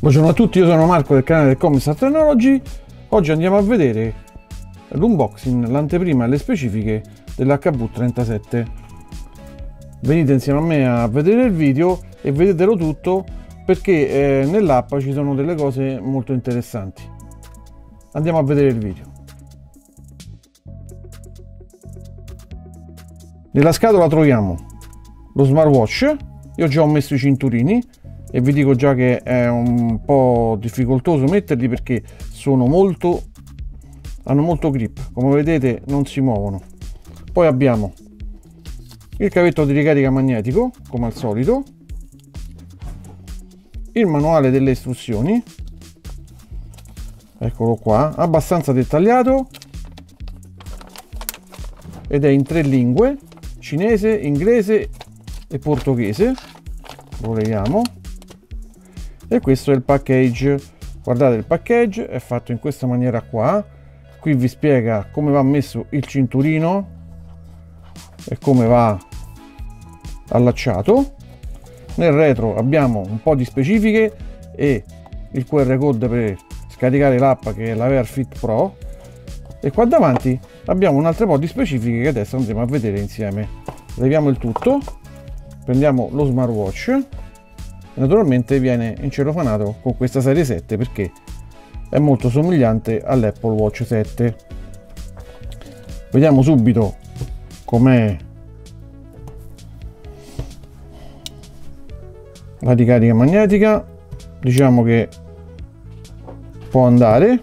Buongiorno a tutti, io sono Marco del canale del Commissar Technology. Oggi andiamo a vedere l'unboxing, l'anteprima e le specifiche dell'HV37. Venite insieme a me a vedere il video e vedetelo tutto perché eh, nell'app ci sono delle cose molto interessanti. Andiamo a vedere il video. Nella scatola troviamo lo smartwatch, io già ho messo i cinturini e vi dico già che è un po' difficoltoso metterli perché sono molto hanno molto grip. Come vedete non si muovono. Poi abbiamo il cavetto di ricarica magnetico come al solito il manuale delle istruzioni eccolo qua abbastanza dettagliato ed è in tre lingue cinese inglese e portoghese. Lo leghiamo e questo è il package. Guardate il package è fatto in questa maniera qua. Qui vi spiega come va messo il cinturino e come va allacciato. Nel retro abbiamo un po' di specifiche e il QR code per scaricare l'app che è la Wear Fit Pro. E qua davanti abbiamo un altro po' di specifiche che adesso andremo a vedere insieme. Leviamo il tutto prendiamo lo smartwatch naturalmente viene incelofanato con questa serie 7 perché è molto somigliante all'Apple Watch 7 vediamo subito com'è la ricarica magnetica. Diciamo che può andare.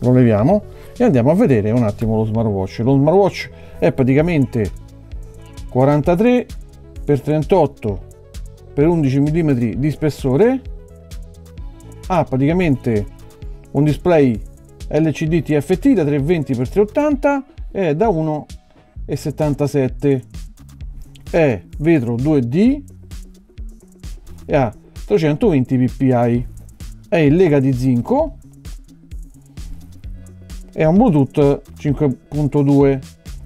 Lo leviamo e andiamo a vedere un attimo lo smartwatch. Lo smartwatch è praticamente 43 x 38 per 11 mm di spessore ha praticamente un display LCD TFT da 320x380 e da 1,77 è vetro 2D e ha 320 ppi è in lega di zinco e ha un Bluetooth 5.2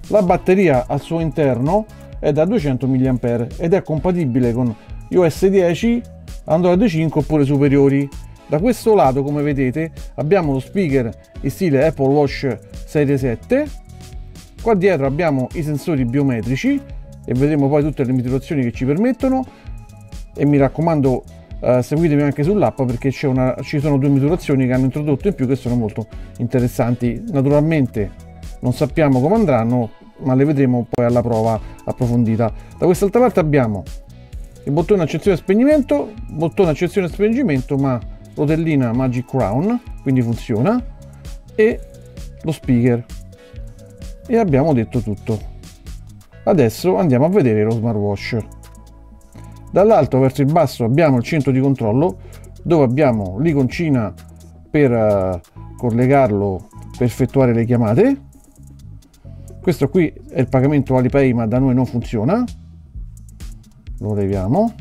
la batteria al suo interno è da 200 mAh ed è compatibile con iOS 10, Android 5 oppure superiori. Da questo lato, come vedete, abbiamo lo speaker in stile Apple Watch Serie 7. Qua dietro abbiamo i sensori biometrici e vedremo poi tutte le misurazioni che ci permettono. E mi raccomando, eh, seguitemi anche sull'app perché una, ci sono due misurazioni che hanno introdotto in più che sono molto interessanti. Naturalmente non sappiamo come andranno, ma le vedremo poi alla prova approfondita. Da quest'altra parte abbiamo il bottone accezione e spegnimento, bottone accezione e spegnimento, ma rotellina Magic Crown, quindi funziona, e lo speaker. E abbiamo detto tutto. Adesso andiamo a vedere lo smartwatch. Dall'alto verso il basso abbiamo il centro di controllo dove abbiamo l'iconcina per uh, collegarlo per effettuare le chiamate. Questo qui è il pagamento Alipay ma da noi non funziona, lo leviamo.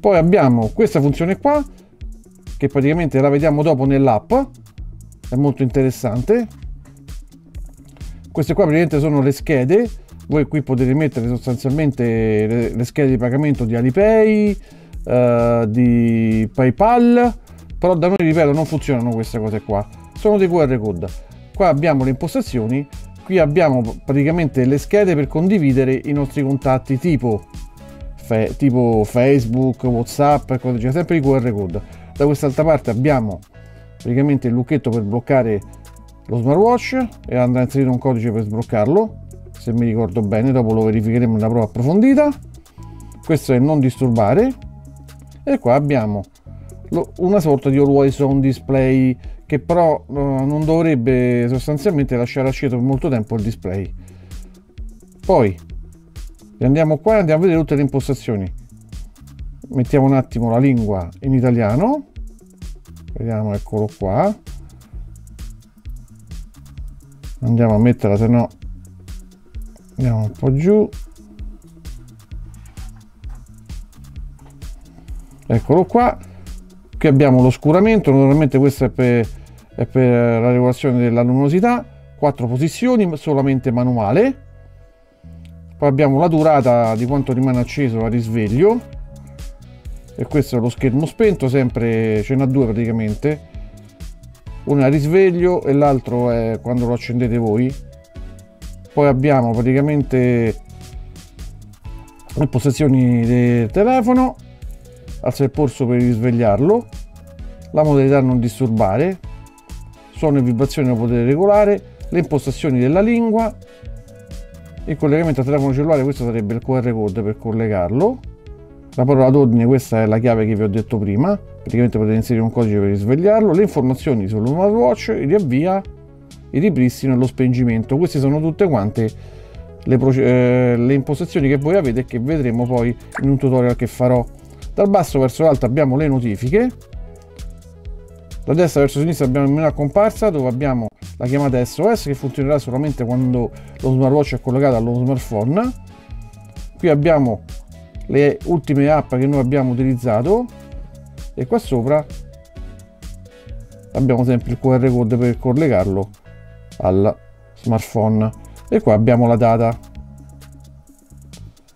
Poi abbiamo questa funzione qua che praticamente la vediamo dopo nell'app. È molto interessante. Queste qua praticamente sono le schede. Voi qui potete mettere sostanzialmente le, le schede di pagamento di Alipay uh, di Paypal però da noi ripeto non funzionano queste cose qua. Sono dei QR code. Qua abbiamo le impostazioni. Qui abbiamo praticamente le schede per condividere i nostri contatti tipo fe- tipo Facebook, Whatsapp, c'è sempre i QR code. Da quest'altra parte abbiamo praticamente il lucchetto per bloccare lo smartwatch e andrà inserito un codice per sbloccarlo, se mi ricordo bene, dopo lo verificheremo in una prova approfondita. Questo è non disturbare e qua abbiamo una sorta di always on display che però uh, non dovrebbe sostanzialmente lasciare acceso per molto tempo il display. Poi e andiamo qua e andiamo a vedere tutte le impostazioni. Mettiamo un attimo la lingua in italiano. Vediamo eccolo qua. Andiamo a metterla se no andiamo un po' giù. Eccolo qua. Qui abbiamo l'oscuramento normalmente questo è per, è per la regolazione della luminosità quattro posizioni solamente manuale poi abbiamo la durata di quanto rimane acceso a risveglio. E questo è lo schermo spento sempre ce n'ha due praticamente. Uno è a risveglio e l'altro è quando lo accendete voi. Poi abbiamo praticamente le postazioni del telefono alza il polso per risvegliarlo. La modalità non disturbare. Suono e vibrazioni lo potete regolare. Le impostazioni della lingua il collegamento al telefono cellulare questo sarebbe il QR code per collegarlo. La parola d'ordine questa è la chiave che vi ho detto prima. Praticamente potete inserire un codice per risvegliarlo. Le informazioni sullo smartwatch il riavvia il ripristino e lo spengimento. Queste sono tutte quante le, eh, le impostazioni che voi avete e che vedremo poi in un tutorial che farò. Dal basso verso l'alto abbiamo le notifiche da destra verso sinistra abbiamo il menu a comparsa dove abbiamo la chiamata SOS che funzionerà solamente quando lo smartwatch è collegato allo smartphone. Qui abbiamo le ultime app che noi abbiamo utilizzato. E qua sopra abbiamo sempre il QR code per collegarlo al smartphone. E qua abbiamo la data.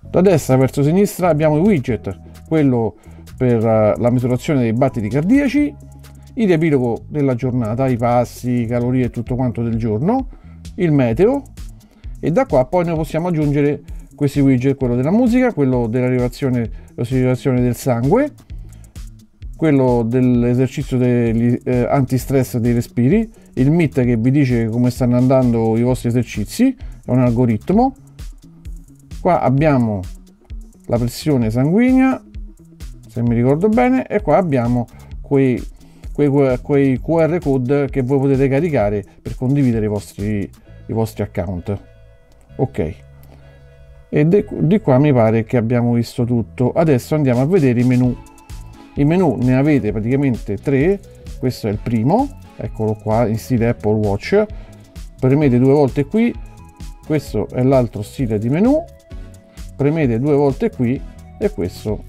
Da destra verso sinistra abbiamo i widget quello per eh, la misurazione dei battiti cardiaci il riepilogo della giornata i passi, i calorie e tutto quanto del giorno il meteo e da qua poi noi possiamo aggiungere questi widget quello della musica quello della dell'ossigenazione del sangue quello dell'esercizio degli eh, antistress dei respiri, il MIT che vi dice come stanno andando i vostri esercizi, è un algoritmo. Qua abbiamo la pressione sanguigna, se mi ricordo bene, e qua abbiamo quei, quei, quei QR code che voi potete caricare per condividere i vostri, i vostri account. Ok. E di qua mi pare che abbiamo visto tutto. Adesso andiamo a vedere i menu. I menu ne avete praticamente tre. Questo è il primo. Eccolo qua in stile Apple Watch. Premete due volte qui. Questo è l'altro stile di menu. Premete due volte qui. E questo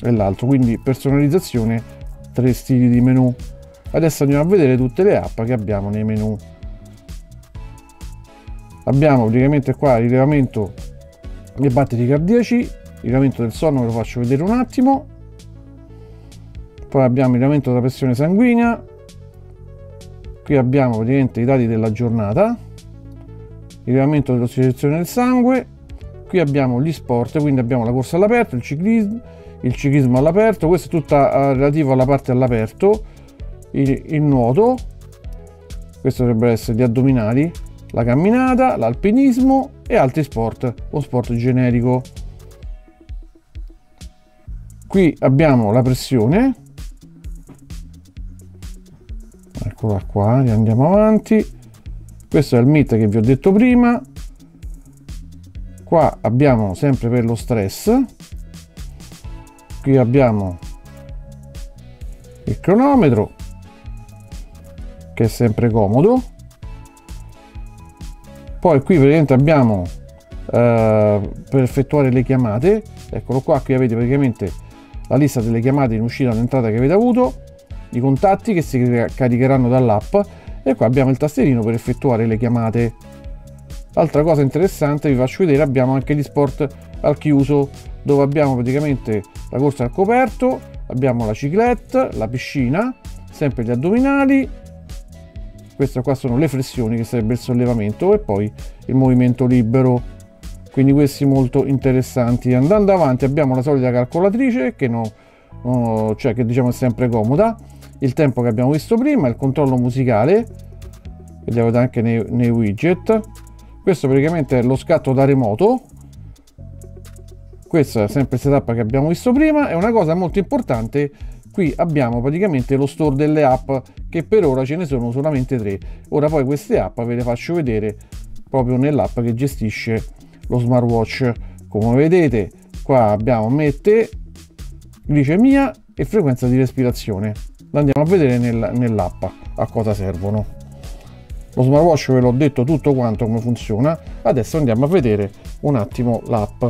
è l'altro. Quindi personalizzazione tre stili di menu. Adesso andiamo a vedere tutte le app che abbiamo nei menu. Abbiamo praticamente qua il rilevamento dei battiti cardiaci il rilevamento del sonno ve lo faccio vedere un attimo. Poi abbiamo il aumento della pressione sanguigna. Qui abbiamo praticamente i dati della giornata il rilevamento dell'ossigenazione del sangue. Qui abbiamo gli sport quindi abbiamo la corsa all'aperto il ciclismo il ciclismo all'aperto questo è tutto uh, relativo alla parte all'aperto il, il nuoto questo dovrebbe essere gli addominali la camminata l'alpinismo e altri sport o sport generico. Qui abbiamo la pressione. Eccola qua andiamo avanti. Questo è il MIT che vi ho detto prima. Qua abbiamo sempre per lo stress qui abbiamo il cronometro che è sempre comodo. Poi qui praticamente abbiamo eh, per effettuare le chiamate. Eccolo qua qui avete praticamente la lista delle chiamate in uscita e in entrata che avete avuto i contatti che si caricheranno dall'app e qua abbiamo il tastierino per effettuare le chiamate. Altra cosa interessante vi faccio vedere abbiamo anche gli sport al chiuso dove abbiamo praticamente la corsa al coperto, abbiamo la ciclette, la piscina, sempre gli addominali, queste qua sono le flessioni che sarebbe il sollevamento e poi il movimento libero quindi questi molto interessanti andando avanti abbiamo la solita calcolatrice che, no, no, cioè che diciamo è sempre comoda il tempo che abbiamo visto prima, il controllo musicale, che anche nei, nei widget. Questo praticamente è lo scatto da remoto. Questo è sempre il setup che abbiamo visto prima. E una cosa molto importante, qui abbiamo praticamente lo store delle app, che per ora ce ne sono solamente tre. Ora poi queste app ve le faccio vedere proprio nell'app che gestisce lo smartwatch. Come vedete, qua abbiamo mette, glicemia e frequenza di respirazione andiamo a vedere nel, nell'app a cosa servono lo smartwatch ve l'ho detto tutto quanto come funziona adesso andiamo a vedere un attimo l'app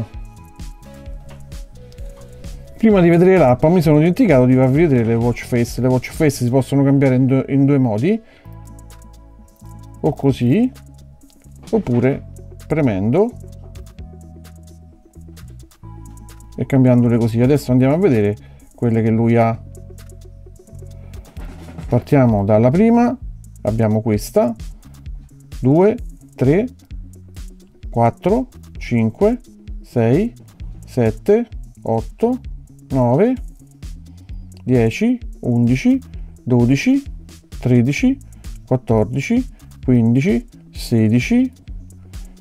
prima di vedere l'app mi sono dimenticato di farvi vedere le watch face. Le watch face si possono cambiare in due, in due modi. O così oppure premendo e cambiandole così. Adesso andiamo a vedere quelle che lui ha. Partiamo dalla prima. Abbiamo questa. 2 3 4 5 6 7 8 9 10 11 12 13 14 15 16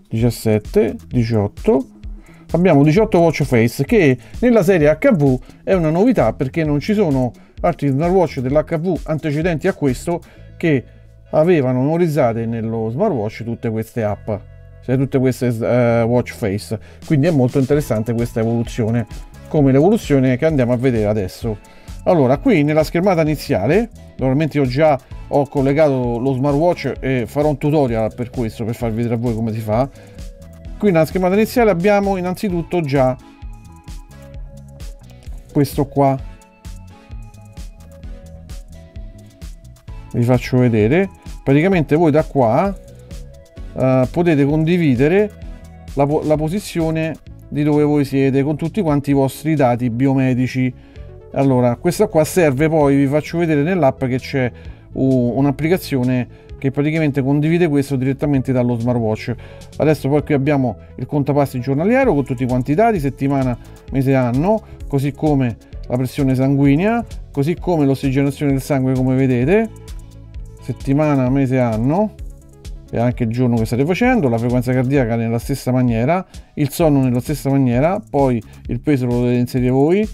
17 18 abbiamo 18 watch face che nella serie HV è una novità perché non ci sono altri smartwatch dell'HV antecedenti a questo che avevano memorizzate nello smartwatch tutte queste app cioè tutte queste uh, watch face. Quindi è molto interessante questa evoluzione come l'evoluzione che andiamo a vedere adesso. Allora qui nella schermata iniziale normalmente io già ho collegato lo smartwatch e farò un tutorial per questo per farvi vedere a voi come si fa. Qui nella schermata iniziale abbiamo innanzitutto già questo qua. Vi faccio vedere. Praticamente voi da qua uh, potete condividere la, la posizione di dove voi siete con tutti quanti i vostri dati biomedici. Allora questa qua serve poi vi faccio vedere nell'app che c'è un'applicazione che praticamente condivide questo direttamente dallo smartwatch. Adesso poi qui abbiamo il contapasti giornaliero con tutti quanti i dati settimana mese anno così come la pressione sanguigna così come l'ossigenazione del sangue come vedete. Settimana mese anno e anche il giorno che state facendo, la frequenza cardiaca nella stessa maniera, il sonno nella stessa maniera, poi il peso lo dovete inserire voi,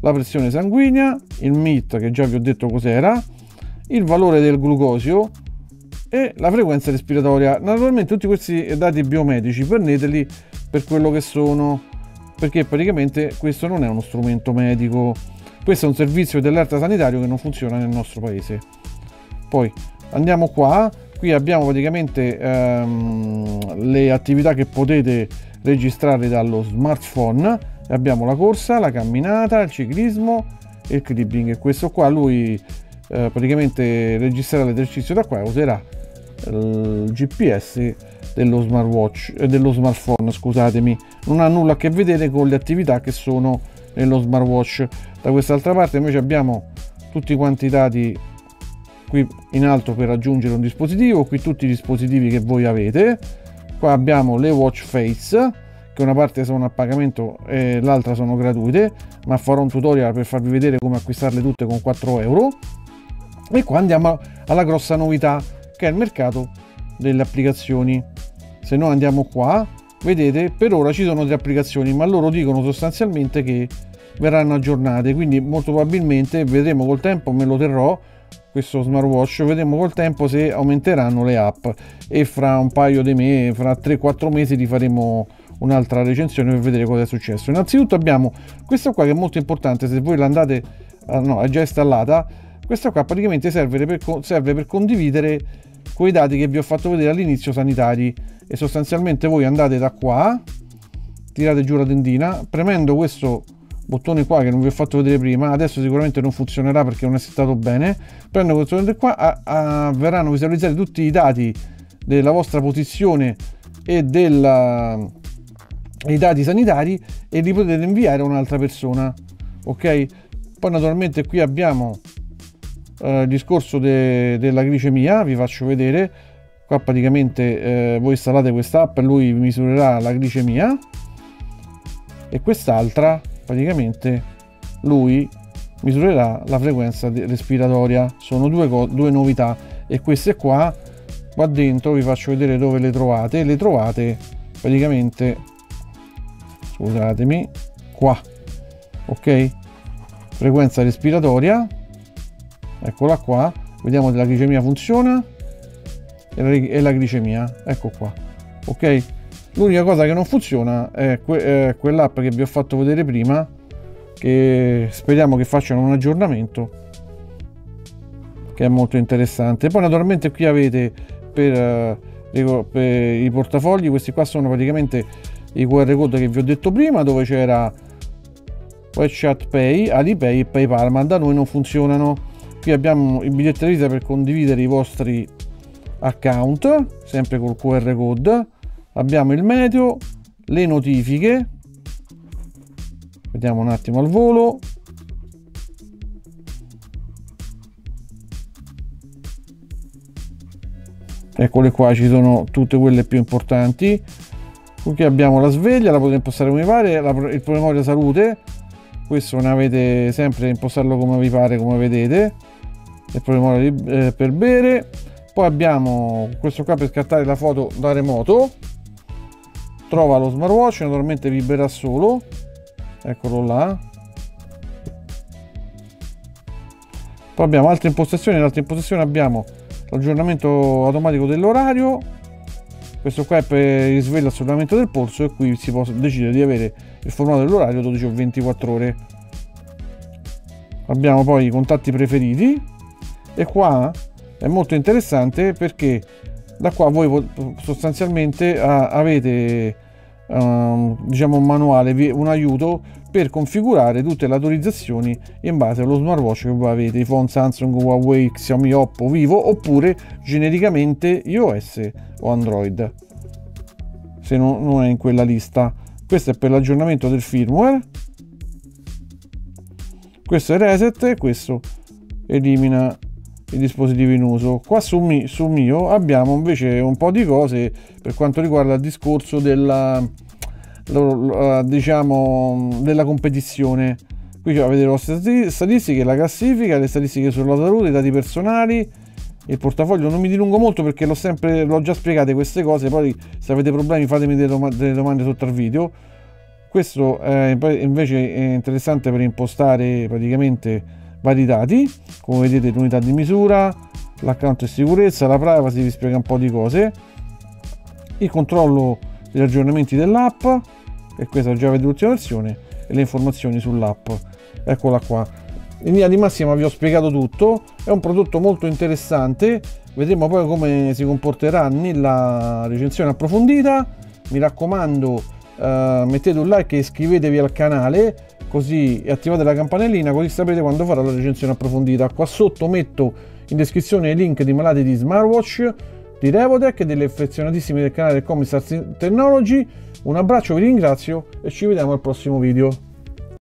la pressione sanguigna, il MIT che già vi ho detto cos'era, il valore del glucosio e la frequenza respiratoria. Naturalmente tutti questi dati biomedici prendeteli per quello che sono, perché praticamente questo non è uno strumento medico, questo è un servizio dell'alta sanitario che non funziona nel nostro paese. Poi andiamo qua qui abbiamo praticamente ehm, le attività che potete registrare dallo smartphone. Abbiamo la corsa la camminata il ciclismo e il clipping. E questo qua lui eh, praticamente registrerà l'esercizio da qua e userà il gps dello smartwatch eh, dello smartphone scusatemi. Non ha nulla a che vedere con le attività che sono nello smartwatch. Da quest'altra parte invece abbiamo tutti quanti i dati qui in alto per aggiungere un dispositivo qui tutti i dispositivi che voi avete. Qua abbiamo le watch face che una parte sono a pagamento e l'altra sono gratuite ma farò un tutorial per farvi vedere come acquistarle tutte con 4 euro. E qua andiamo alla grossa novità che è il mercato delle applicazioni. Se noi andiamo qua vedete per ora ci sono tre applicazioni ma loro dicono sostanzialmente che verranno aggiornate quindi molto probabilmente vedremo col tempo me lo terrò questo smartwatch. Vedremo col tempo se aumenteranno le app e fra un paio di mesi fra 3-4 mesi li faremo un'altra recensione per vedere cosa è successo. Innanzitutto abbiamo questa qua che è molto importante se voi l'andate uh, no è già installata. Questa qua praticamente serve per, serve per condividere quei dati che vi ho fatto vedere all'inizio sanitari. E sostanzialmente voi andate da qua tirate giù la tendina premendo questo bottone qua che non vi ho fatto vedere prima adesso sicuramente non funzionerà perché non è settato bene. Prendo questo bottone qua a, a, verranno visualizzati tutti i dati della vostra posizione e della, i dati sanitari e li potete inviare a un'altra persona ok? Poi naturalmente qui abbiamo eh, il discorso de, della glicemia vi faccio vedere. Qua praticamente eh, voi installate questa app e lui misurerà la glicemia e quest'altra praticamente lui misurerà la frequenza respiratoria. Sono due, due novità. E queste qua qua dentro vi faccio vedere dove le trovate. Le trovate praticamente scusatemi qua ok? Frequenza respiratoria eccola qua. Vediamo se la glicemia funziona. E la glicemia ecco qua ok L'unica cosa che non funziona è, que- è quell'app che vi ho fatto vedere prima, che speriamo che facciano un aggiornamento, che è molto interessante. Poi naturalmente qui avete per, uh, per i portafogli, questi qua sono praticamente i QR code che vi ho detto prima, dove c'era WeChat Pay, Alipay e PayPal, ma da noi non funzionano. Qui abbiamo il biglietto visita per condividere i vostri account, sempre col QR code abbiamo il meteo, le notifiche, vediamo un attimo al volo, eccole qua ci sono tutte quelle più importanti. Qui abbiamo la sveglia la potete impostare come vi pare la, il promemoria salute. Questo ne avete sempre impostarlo come vi pare come vedete. Il promemoria eh, per bere. Poi abbiamo questo qua per scattare la foto da remoto trova lo smartwatch naturalmente vibrerà solo. Eccolo là. Poi abbiamo altre impostazioni. In altre impostazioni abbiamo l'aggiornamento automatico dell'orario. Questo qua è per il assolutamente del polso e qui si può decidere di avere il formato dell'orario 12 o 24 ore. Abbiamo poi i contatti preferiti. E qua è molto interessante perché da qua voi sostanzialmente avete uh, diciamo un manuale un aiuto per configurare tutte le autorizzazioni in base allo smartwatch che voi avete, iPhone, Samsung, Huawei, Xiaomi, Oppo, Vivo oppure genericamente iOS o Android se non, non è in quella lista. Questo è per l'aggiornamento del firmware. Questo è reset questo elimina i dispositivi in uso. Qua su, mi, su mio abbiamo invece un po' di cose per quanto riguarda il discorso della, diciamo, della competizione. Qui avete le statistiche, la classifica, le statistiche sulla salute, i dati personali, il portafoglio. Non mi dilungo molto perché l'ho sempre, l'ho già spiegate queste cose, poi se avete problemi fatemi delle, dom delle domande sotto al video. Questo è invece è interessante per impostare praticamente vari dati, come vedete l'unità di misura, l'account e sicurezza, la privacy, vi spiega un po' di cose, il controllo degli aggiornamenti dell'app, e questa già avete l'ultima versione, e le informazioni sull'app. Eccola qua. In linea di massima vi ho spiegato tutto, è un prodotto molto interessante, vedremo poi come si comporterà nella recensione approfondita. Mi raccomando, eh, mettete un like e iscrivetevi al canale così e attivate la campanellina così sapete quando farò la recensione approfondita. Qua sotto metto in descrizione i link di malati di smartwatch, di Revotech e delle affezionatissime del canale del Commissars Technology. Un abbraccio, vi ringrazio e ci vediamo al prossimo video.